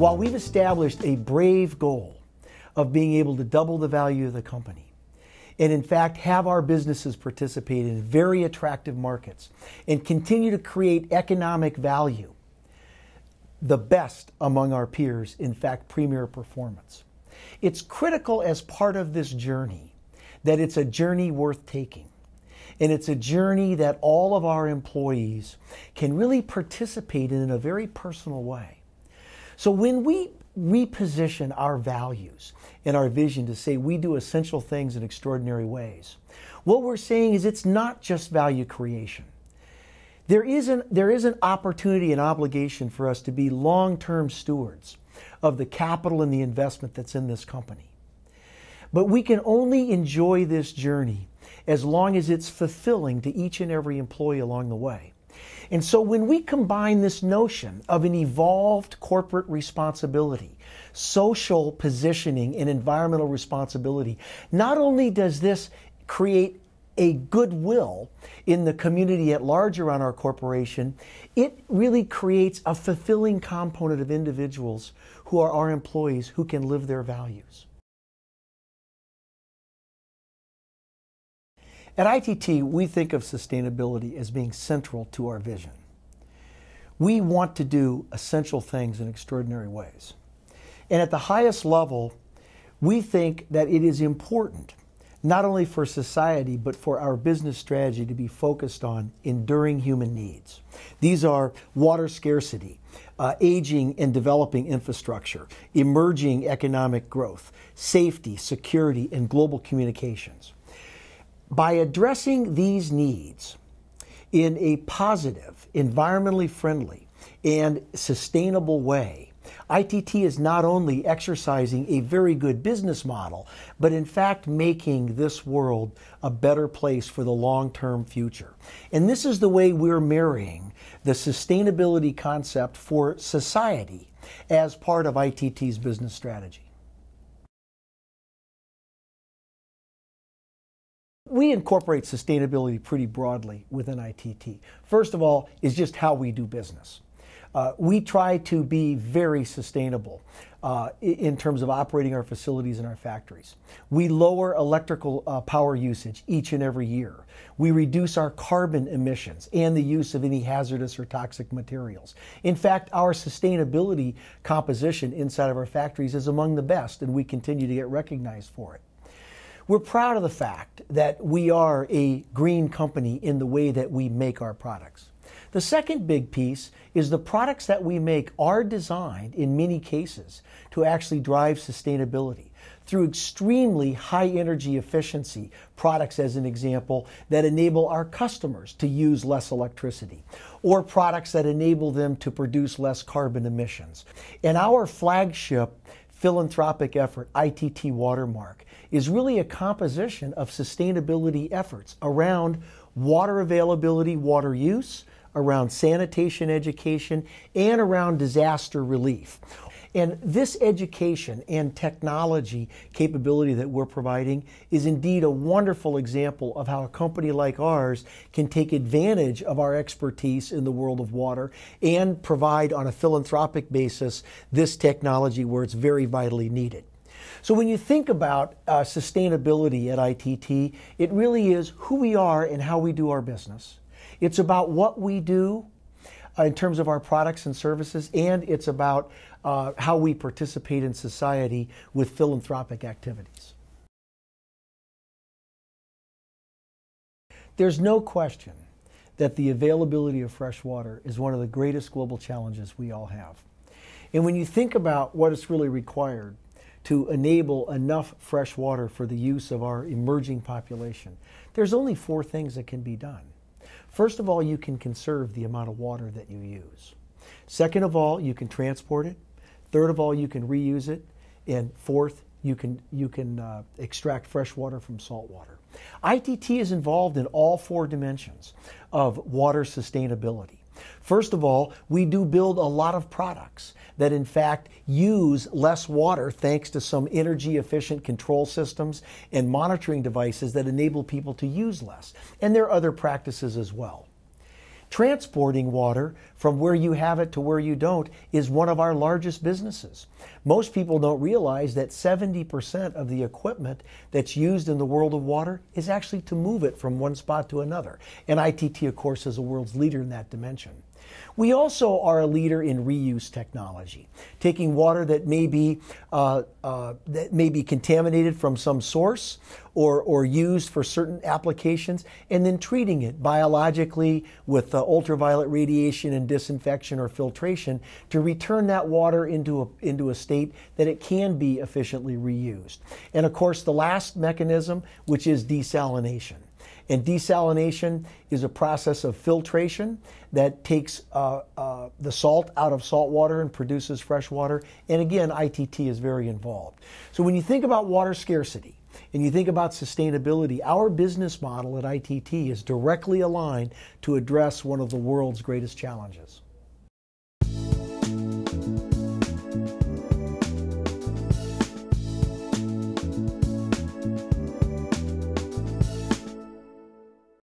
While we've established a brave goal of being able to double the value of the company, and in fact have our businesses participate in very attractive markets and continue to create economic value, the best among our peers, in fact, premier performance. It's critical as part of this journey that it's a journey worth taking. And it's a journey that all of our employees can really participate in in a very personal way. So when we reposition our values and our vision to say we do essential things in extraordinary ways, what we're saying is it's not just value creation. There is an, there is an opportunity and obligation for us to be long term stewards of the capital and the investment that's in this company. But we can only enjoy this journey as long as it's fulfilling to each and every employee along the way. And so when we combine this notion of an evolved corporate responsibility, social positioning, and environmental responsibility, not only does this create a goodwill in the community at large around our corporation, it really creates a fulfilling component of individuals who are our employees who can live their values. At ITT, we think of sustainability as being central to our vision. We want to do essential things in extraordinary ways. And at the highest level, we think that it is important, not only for society, but for our business strategy to be focused on enduring human needs. These are water scarcity, uh, aging and developing infrastructure, emerging economic growth, safety, security, and global communications. By addressing these needs in a positive, environmentally friendly, and sustainable way, ITT is not only exercising a very good business model, but in fact making this world a better place for the long term future. And this is the way we're marrying the sustainability concept for society as part of ITT's business strategy. We incorporate sustainability pretty broadly within ITT. First of all, is just how we do business. Uh, we try to be very sustainable uh, in terms of operating our facilities and our factories. We lower electrical uh, power usage each and every year. We reduce our carbon emissions and the use of any hazardous or toxic materials. In fact, our sustainability composition inside of our factories is among the best, and we continue to get recognized for it. We're proud of the fact that we are a green company in the way that we make our products. The second big piece is the products that we make are designed in many cases to actually drive sustainability through extremely high energy efficiency products, as an example, that enable our customers to use less electricity, or products that enable them to produce less carbon emissions. And our flagship philanthropic effort, ITT Watermark, is really a composition of sustainability efforts around water availability, water use, around sanitation education, and around disaster relief. And this education and technology capability that we're providing is indeed a wonderful example of how a company like ours can take advantage of our expertise in the world of water and provide on a philanthropic basis this technology where it's very vitally needed. So when you think about uh, sustainability at ITT, it really is who we are and how we do our business. It's about what we do uh, in terms of our products and services, and it's about uh, how we participate in society with philanthropic activities. There's no question that the availability of fresh water is one of the greatest global challenges we all have. And when you think about what is really required to enable enough fresh water for the use of our emerging population, there's only four things that can be done. First of all, you can conserve the amount of water that you use. Second of all, you can transport it. Third of all, you can reuse it. And fourth, you can, you can uh, extract fresh water from salt water. ITT is involved in all four dimensions of water sustainability. First of all, we do build a lot of products that in fact use less water thanks to some energy efficient control systems and monitoring devices that enable people to use less. And there are other practices as well. Transporting water from where you have it to where you don't is one of our largest businesses. Most people don't realize that 70% of the equipment that's used in the world of water is actually to move it from one spot to another. And ITT, of course, is a world's leader in that dimension. We also are a leader in reuse technology, taking water that may be uh, uh, that may be contaminated from some source or, or used for certain applications, and then treating it biologically with uh, ultraviolet radiation and disinfection or filtration to return that water into a, into a state that it can be efficiently reused. And of course, the last mechanism, which is desalination. And desalination is a process of filtration that takes uh, uh, the salt out of salt water and produces fresh water. And again, ITT is very involved. So when you think about water scarcity, and you think about sustainability, our business model at ITT is directly aligned to address one of the world's greatest challenges.